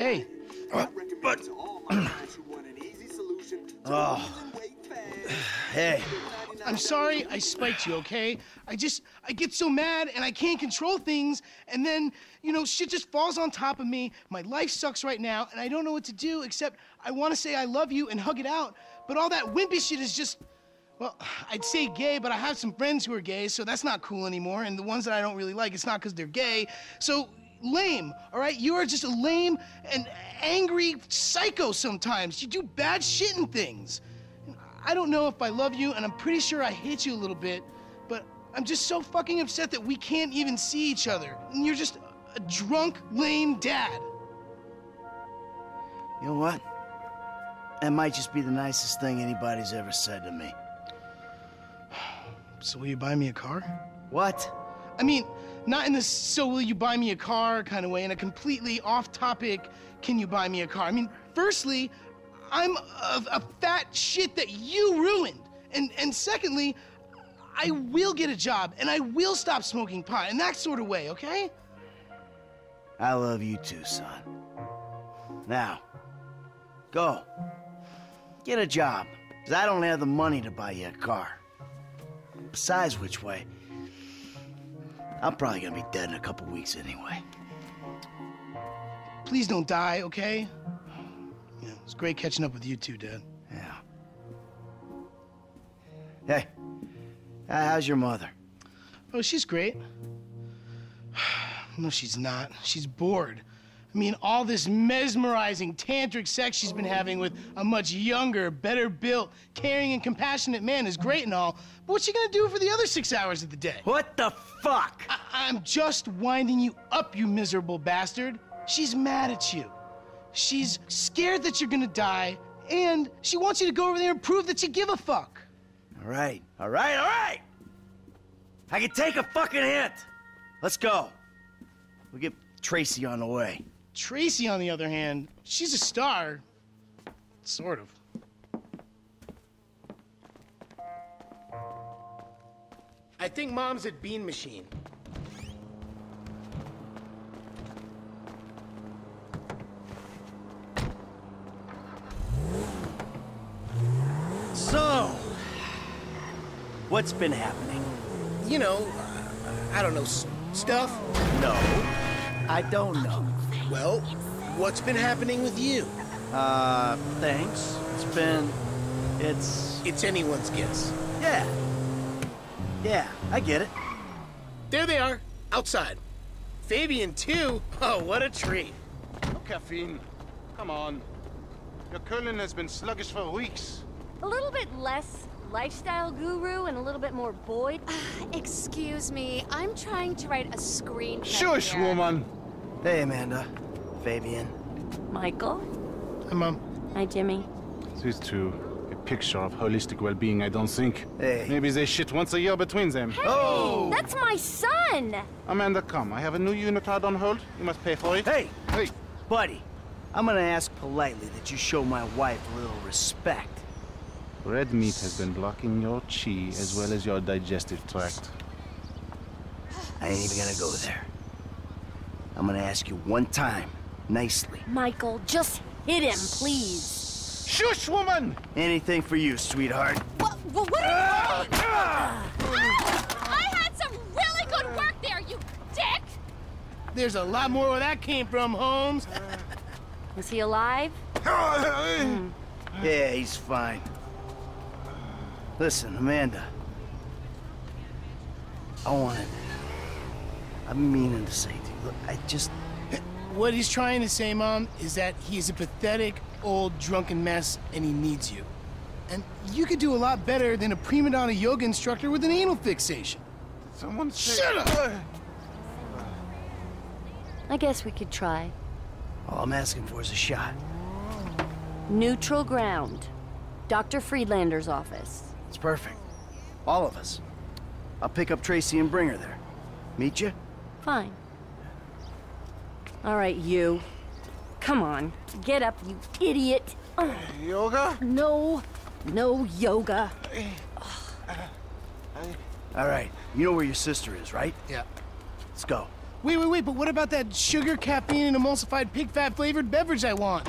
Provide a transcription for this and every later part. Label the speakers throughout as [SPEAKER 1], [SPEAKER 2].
[SPEAKER 1] probiotic.
[SPEAKER 2] Hey.
[SPEAKER 1] Uh, I recommend to all my clients who want an easy solution to
[SPEAKER 3] Oh.
[SPEAKER 1] losing weight fast.
[SPEAKER 3] Hey,
[SPEAKER 2] I'm sorry I spiked you, okay? I just, I get so mad and I can't control things, and then, you know, shit just falls on top of me. My life sucks right now, and I don't know what to do except I want to say I love you and hug it out, but all that wimpy shit is just, well, I'd say gay, but I have some friends who are gay, so that's not cool anymore, and the ones that I don't really like, it's not because they're gay, so lame, all right? You are just a lame and angry psycho sometimes. You do bad shit and things. I don't know if I love you, and I'm pretty sure I hate you a little bit, but I'm just so fucking upset that we can't even see each other. And you're just a drunk, lame dad.
[SPEAKER 3] you know what? That might just be the nicest thing anybody's ever said to me.
[SPEAKER 2] So will you buy me a car?
[SPEAKER 3] What?
[SPEAKER 2] I mean, not in this so will you buy me a car kind of way, in a completely off topic, can you buy me a car? I mean, firstly, I'm a, a fat shit that you ruined. And, and secondly, I will get a job and I will stop smoking pot in that sort of way, okay?
[SPEAKER 3] I love you too, son. Now, go. Get a job, because I don't have the money to buy you a car. Besides which way, I'm probably gonna be dead in a couple weeks anyway.
[SPEAKER 2] Please don't die, okay? Yeah, it was great catching up with you too, Dad.
[SPEAKER 3] Yeah. Hey, uh, how's your mother?
[SPEAKER 2] Oh, she's great. No, she's not. She's bored. I mean, all this mesmerizing tantric sex she's been having with a much younger, better built, caring, and compassionate man is great and all, but what's she gonna do for the other six hours of the day?
[SPEAKER 3] What the fuck?
[SPEAKER 2] I- I'm just winding you up, you miserable bastard. She's mad at you. She's scared that you're gonna die, and she wants you to go over there and prove that you give a fuck.
[SPEAKER 3] All right, all right, all right! I can take a fucking hint! Let's go. We'll get Tracy on the way.
[SPEAKER 2] Tracy, on the other hand, she's a star. Sort of.
[SPEAKER 4] I think mom's at Bean Machine.
[SPEAKER 3] So, what's been happening?
[SPEAKER 4] You know, uh, I don't know, stuff?
[SPEAKER 3] No, I don't know.
[SPEAKER 4] Well, what's been happening with you?
[SPEAKER 3] Uh, thanks. It's been. It's.
[SPEAKER 4] It's anyone's guess.
[SPEAKER 3] Yeah. Yeah, I get it.
[SPEAKER 4] There they are, outside. Fabien, too? Oh, what a treat.
[SPEAKER 5] No caffeine. Come on. Your colon has been sluggish for weeks.
[SPEAKER 6] A little bit less lifestyle guru and a little bit more Boyd.
[SPEAKER 7] Excuse me, I'm trying to write a screenplay.
[SPEAKER 5] Shush,
[SPEAKER 7] here.
[SPEAKER 5] woman.
[SPEAKER 3] Hey, Amanda. Fabien.
[SPEAKER 6] Michael?
[SPEAKER 2] Hi, Mom.
[SPEAKER 6] Hi, Jimmy.
[SPEAKER 5] These two, a picture of holistic well-being, I don't think.
[SPEAKER 3] Hey.
[SPEAKER 5] Maybe they shit once a year between them.
[SPEAKER 3] Oh!
[SPEAKER 6] That's my son!
[SPEAKER 5] Amanda, come. I have a new unit unitard on hold. You must pay for it.
[SPEAKER 3] Hey,
[SPEAKER 5] Hey.
[SPEAKER 3] buddy. I'm gonna ask politely that you show my wife a little respect.
[SPEAKER 5] Red meat has been blocking your chi as well as your digestive tract.
[SPEAKER 3] I ain't even gonna go there. I'm gonna ask you one time, nicely.
[SPEAKER 6] Michael, just hit him, please.
[SPEAKER 5] Shush, woman!
[SPEAKER 3] Anything for you, sweetheart.
[SPEAKER 7] What, what, what are you ah, ah! Ah, I had some really good work there, you dick!
[SPEAKER 2] There's a lot more where that came from, Holmes.
[SPEAKER 6] Is he alive?
[SPEAKER 3] Yeah, he's fine. Listen, Amanda. I wanted. I've been meaning to say to you. Look, I just.
[SPEAKER 2] What he's trying to say, Mom, is that he's a pathetic, old, drunken mess and he needs you. And you could do a lot better than a prima donna yoga instructor with an anal fixation.
[SPEAKER 5] Someone say...
[SPEAKER 2] Shut up!
[SPEAKER 6] I guess we could try.
[SPEAKER 3] All I'm asking for is a shot.
[SPEAKER 6] Neutral ground. Dr. Friedlander's office.
[SPEAKER 3] It's perfect. All of us. I'll pick up Tracy and bring her there. Meet you?
[SPEAKER 6] Fine. All right, you. Come on, get up, you idiot. Ugh,
[SPEAKER 5] Yoga?
[SPEAKER 6] no, no yoga.
[SPEAKER 3] All right. You know where your sister is, right?
[SPEAKER 2] Yeah.
[SPEAKER 3] Let's go.
[SPEAKER 8] Wait, wait, wait, but what about that sugar, caffeine, and emulsified pig fat flavored beverage I want?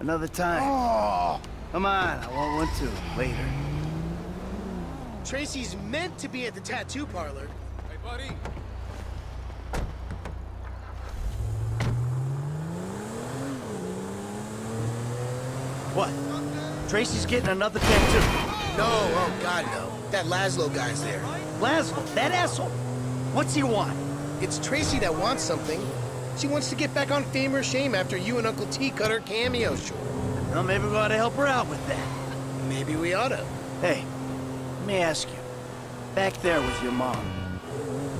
[SPEAKER 3] Another time.
[SPEAKER 8] Oh,
[SPEAKER 3] Come on, I want one too. Later.
[SPEAKER 2] Tracy's meant to be at the tattoo parlor.
[SPEAKER 9] Hey, buddy.
[SPEAKER 3] What? Tracy's getting another tattoo.
[SPEAKER 2] No, oh God, no. That Lazlow guy's there.
[SPEAKER 3] Lazlow, that asshole. What's he want?
[SPEAKER 2] It's Tracy that wants something. She wants to get back on fame or shame after you and Uncle T cut her cameo short.
[SPEAKER 3] Well, maybe we ought to help her out with that.
[SPEAKER 2] Maybe we oughta.
[SPEAKER 3] Hey, let me ask you. Back there with your mom.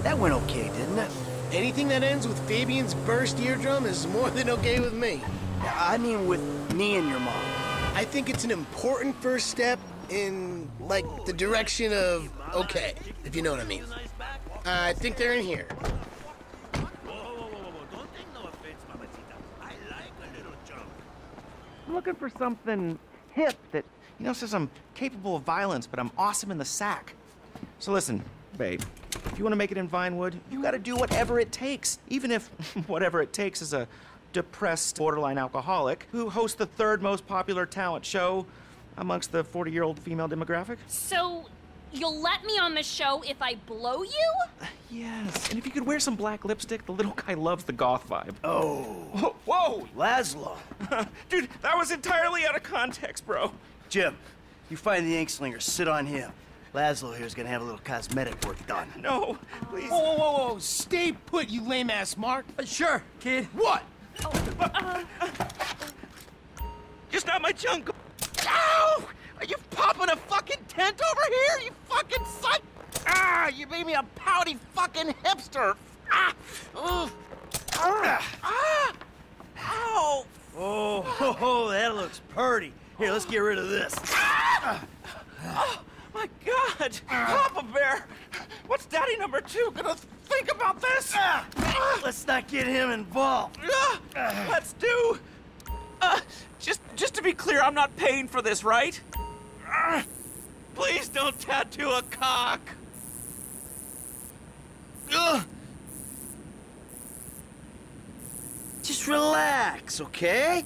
[SPEAKER 3] That went okay, didn't it?
[SPEAKER 2] Anything that ends with Fabien's burst eardrum is more than okay with me.
[SPEAKER 3] I mean with me and your mom.
[SPEAKER 2] I think it's an important first step in, like, the direction of okay, if you know what I mean. I think they're in here.
[SPEAKER 10] I'm looking for something hip that, you know, says I'm capable of violence, but I'm awesome in the sack. So listen, babe, if you want to make it in Vinewood, you got to do whatever it takes, even if whatever it takes is a depressed borderline alcoholic who hosts the third most popular talent show amongst the 40-year-old female demographic.
[SPEAKER 7] So, you'll let me on the show if I blow you?
[SPEAKER 10] Yes, and if you could wear some black lipstick, the little guy loves the goth vibe.
[SPEAKER 3] Oh,
[SPEAKER 10] Whoa!
[SPEAKER 3] Lazlow.
[SPEAKER 10] Dude, that was entirely out of context, bro.
[SPEAKER 3] Jim, you find the Inkslinger, sit on him. Lazlow here's gonna have a little cosmetic work done.
[SPEAKER 10] No, please.
[SPEAKER 8] whoa, whoa, whoa, whoa. Stay put, you lame ass Mark.
[SPEAKER 3] Uh, sure, kid.
[SPEAKER 8] What?
[SPEAKER 10] Just not my junk. Ow! Are you popping a fucking tent over here? You fucking psych! Ah! You made me a pouty fucking hipster. Ah! Oof. Ah! Ah! Ow!
[SPEAKER 3] Oh, ho, that looks purty. Here, let's get rid of this.
[SPEAKER 10] Oh my God! Papa Bear, what's Daddy number two gonna think about this? Ah!
[SPEAKER 3] Let's not get him involved.
[SPEAKER 10] Ah! Let's do. Uh, just, just to be clear, I'm not paying for this, right? Please don't tattoo a cock.
[SPEAKER 3] Just relax, okay?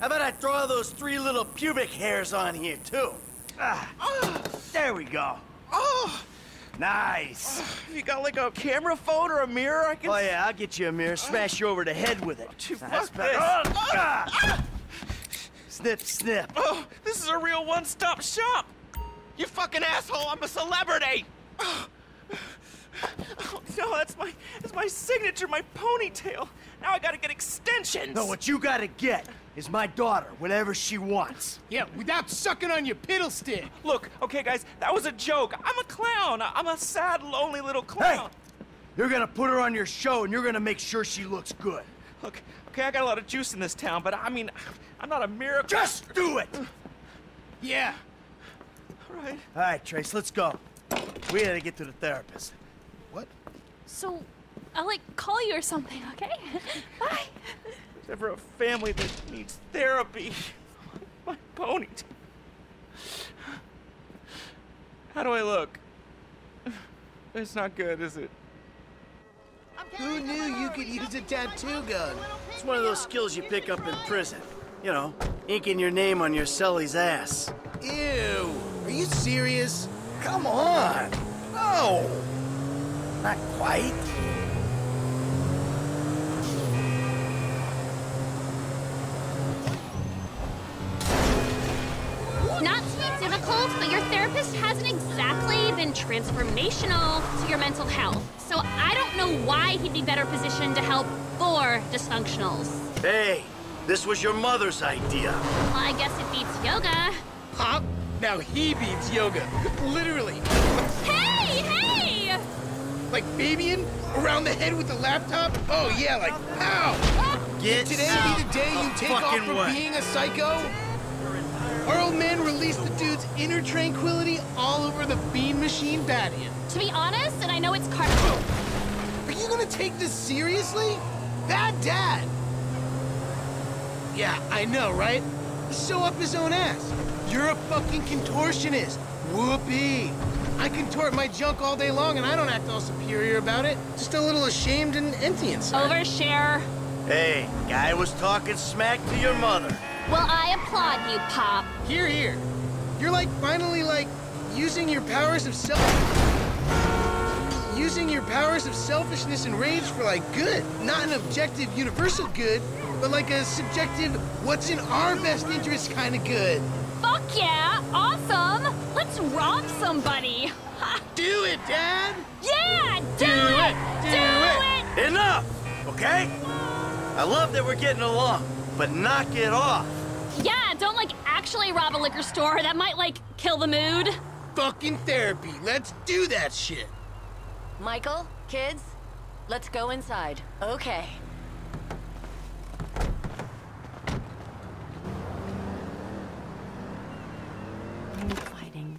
[SPEAKER 3] How about I draw those three little pubic hairs on here, too? Ah, there we go.
[SPEAKER 10] Oh,
[SPEAKER 3] Nice.
[SPEAKER 10] you got like a camera phone or a mirror I can?
[SPEAKER 3] Oh, yeah, I'll get you a mirror, smash you over the head with it.
[SPEAKER 10] Dude,
[SPEAKER 3] That's
[SPEAKER 10] fuck
[SPEAKER 3] better.
[SPEAKER 10] this.
[SPEAKER 3] Oh, ah. Snip, snip.
[SPEAKER 10] Oh, this is a real one-stop shop. You fucking asshole! I'm a celebrity. Oh, Oh, no, that's my that's my signature, my ponytail. Now I gotta get extensions.
[SPEAKER 3] No, what you gotta get is my daughter, whatever she wants.
[SPEAKER 8] Yeah, without sucking on your piddle stick.
[SPEAKER 10] Look, okay, guys, that was a joke. I'm a clown. I'm a sad, lonely little clown.
[SPEAKER 3] Hey!
[SPEAKER 10] clown.
[SPEAKER 3] You're gonna put her on your show and you're gonna make sure she looks good.
[SPEAKER 10] Look, okay, I got a lot of juice in this town, but I mean, I'm not a miracle.
[SPEAKER 3] Just do it!
[SPEAKER 8] Yeah.
[SPEAKER 10] All right.
[SPEAKER 3] All right, Trace, let's go. We gotta get to the therapist.
[SPEAKER 8] What?
[SPEAKER 7] So, I'll like call you or something, okay? Bye.
[SPEAKER 10] There's ever a family that needs therapy. My ponytail. How do I look? It's not good, is it?
[SPEAKER 2] Who knew you could use a tattoo gun?
[SPEAKER 3] It's one of those skills you pick up in prison. You know, inking your name on your Sully's ass.
[SPEAKER 2] Ew. Are you serious?
[SPEAKER 3] Come on! No! Not quite.
[SPEAKER 7] Transformational to your mental health. So I don't know why he'd be better positioned to help four dysfunctionals.
[SPEAKER 3] Hey, this was your mother's idea.
[SPEAKER 7] Well, I guess it beats yoga.
[SPEAKER 2] Huh? Now he beats yoga. Literally.
[SPEAKER 7] Hey, hey!
[SPEAKER 2] Like Fabien? Around the head with the laptop? Oh yeah, like pow!
[SPEAKER 3] Get
[SPEAKER 2] Today
[SPEAKER 3] out
[SPEAKER 2] be the day you take off from
[SPEAKER 3] way.
[SPEAKER 2] being a psycho? Our old man released the dude's inner tranquility all over the bean machine patio.
[SPEAKER 7] To be honest, and I know it's car-
[SPEAKER 2] Are you gonna take this seriously? Bad dad! Yeah, I know, right? Show so up his own ass. You're a fucking contortionist. Whoopee.
[SPEAKER 4] I contort my junk all day long and I don't act all superior about it. Just a little ashamed and empty inside.
[SPEAKER 7] Overshare.
[SPEAKER 3] Hey, guy was talking smack to your mother.
[SPEAKER 7] Well, I applaud you, Pop.
[SPEAKER 4] Here, here. You're like finally like using your powers of self using your powers of selfishness and rage for like good. Not an objective universal good, but like a subjective what's in our best interest kind of good.
[SPEAKER 7] Fuck yeah! Awesome! Let's rob somebody!
[SPEAKER 4] Do it, Dad!
[SPEAKER 7] Yeah! Do,
[SPEAKER 4] Do
[SPEAKER 7] it!
[SPEAKER 4] it!
[SPEAKER 7] Do
[SPEAKER 4] Do
[SPEAKER 7] it!
[SPEAKER 3] Enough, okay? I love that we're getting along, but knock it off.
[SPEAKER 7] Yeah, don't like actually rob a liquor store. That might like kill the mood.
[SPEAKER 4] Fucking therapy. Let's do that shit.
[SPEAKER 6] Michael, kids, let's go inside. Okay. Fighting.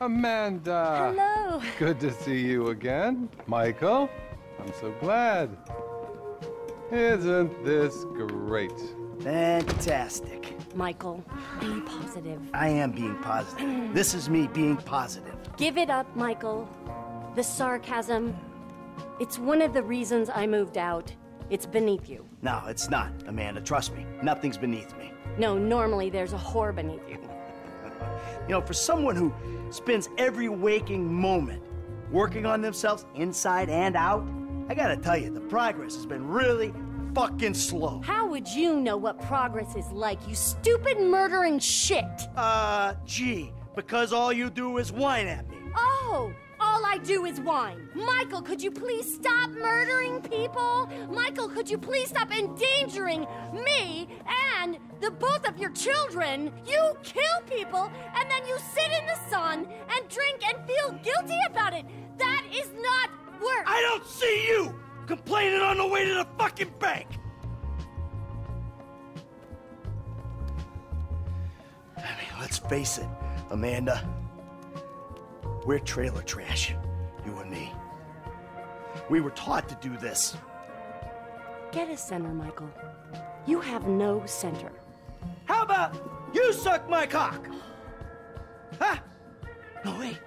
[SPEAKER 11] Amanda!
[SPEAKER 6] Hello.
[SPEAKER 11] Good to see you again. Michael, I'm so glad. Isn't this great?
[SPEAKER 3] Fantastic.
[SPEAKER 6] Michael, be positive.
[SPEAKER 3] I am being positive. This is me being positive.
[SPEAKER 6] Give it up, Michael. The sarcasm. It's one of the reasons I moved out. It's beneath you.
[SPEAKER 3] No, it's not, Amanda. Trust me. Nothing's beneath me.
[SPEAKER 6] No, normally there's a whore beneath you.
[SPEAKER 3] You know, for someone who spends every waking moment working on themselves inside and out, I gotta tell you, the progress has been really fucking slow.
[SPEAKER 6] How would you know what progress is like, you stupid murdering shit?
[SPEAKER 3] Uh, gee, because all you do is whine at me.
[SPEAKER 6] Oh, all I do is whine. Michael, could you please stop murdering people? Michael, could you please stop endangering me and the both of your children? You kill people and then you sit in the sun and drink and feel guilty about it. That is not work.
[SPEAKER 3] I don't see you complaining on the way to the fucking bank. I mean, let's face it, Amanda. We're trailer trash, you and me. We were taught to do this.
[SPEAKER 6] Get a center, Michael. You have no center.
[SPEAKER 3] How about you suck my cock? Huh? No, wait.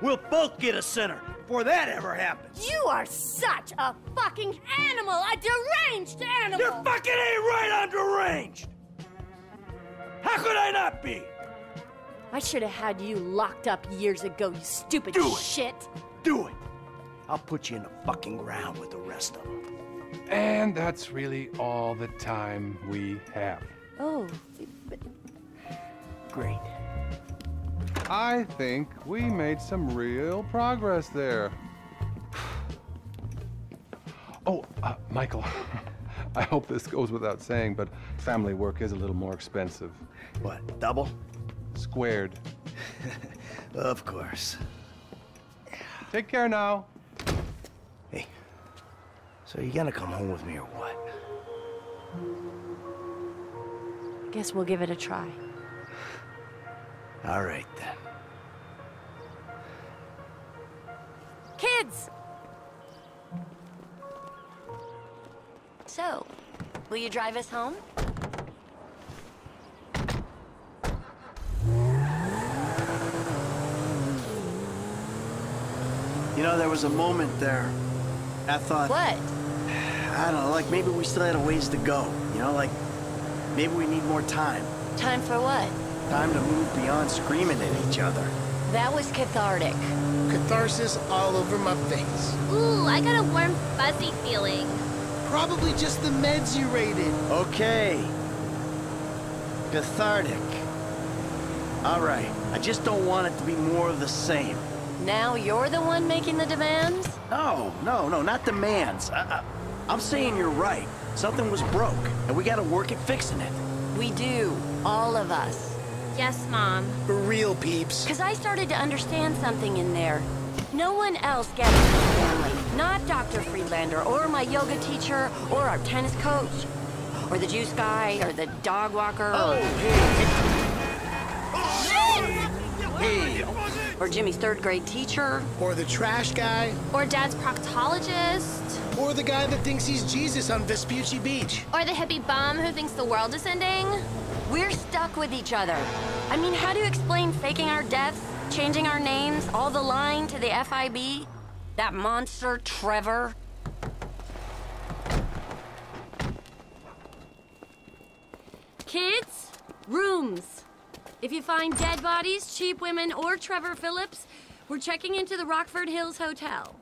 [SPEAKER 3] We'll both get a center before that ever happens.
[SPEAKER 6] You are such a fucking animal, a deranged animal.
[SPEAKER 3] You're fucking ain't right on deranged. How could I not be?
[SPEAKER 6] I should have had you locked up years ago, you stupid
[SPEAKER 3] Do it.
[SPEAKER 6] shit.
[SPEAKER 3] Do it. I'll put you in the fucking ground with the rest of them.
[SPEAKER 11] And that's really all the time we have.
[SPEAKER 6] Oh,
[SPEAKER 3] Great.
[SPEAKER 11] I think we made some real progress there. Oh, uh, Michael, I hope this goes without saying, but family work is a little more expensive.
[SPEAKER 3] What, double?
[SPEAKER 11] Squared.
[SPEAKER 3] Of course.
[SPEAKER 11] Take care now.
[SPEAKER 3] Hey, so you gonna come home with me or what?
[SPEAKER 6] guess we'll give it a try.
[SPEAKER 3] All right
[SPEAKER 6] Kids! So, will you drive us home?
[SPEAKER 3] You know, there was a moment there. I thought,
[SPEAKER 6] What?
[SPEAKER 3] I don't know, like maybe we still had a ways to go. You know, like maybe we need more time.
[SPEAKER 6] Time for what?
[SPEAKER 3] Time to move beyond screaming at each other.
[SPEAKER 6] That was cathartic.
[SPEAKER 4] Catharsis all over my face.
[SPEAKER 7] Ooh, I got a warm, fuzzy feeling.
[SPEAKER 4] Probably just the meds you rated.
[SPEAKER 3] Okay. Cathartic. All right. I just don't want it to be more of the same.
[SPEAKER 6] Now you're the one making the demands?
[SPEAKER 3] No, no, no, not demands. I, I, I'm saying you're right. Something was broke, and we gotta work at fixing it.
[SPEAKER 6] We do. All of us.
[SPEAKER 7] Yes, Mom.
[SPEAKER 4] For real, peeps.
[SPEAKER 6] Because I started to understand something in there. No one else gets this family. Not Dr. Friedlander, or my yoga teacher, or our tennis coach, or the juice guy, or the dog walker, oh, or,
[SPEAKER 4] Hey,
[SPEAKER 6] or Jimmy's third grade teacher.
[SPEAKER 4] or the trash guy,
[SPEAKER 7] Or Dad's proctologist.
[SPEAKER 4] or the guy that thinks he's Jesus on Vespucci Beach.
[SPEAKER 7] Or the hippie bum who thinks the world is ending.
[SPEAKER 6] We're stuck with each other. I mean, how do you explain faking our deaths Changing our names, all the line to the FIB? That monster, Trevor? Kids, rooms. If you find dead bodies, cheap women, or Trevor Phillips, we're checking into the Rockford Hills Hotel.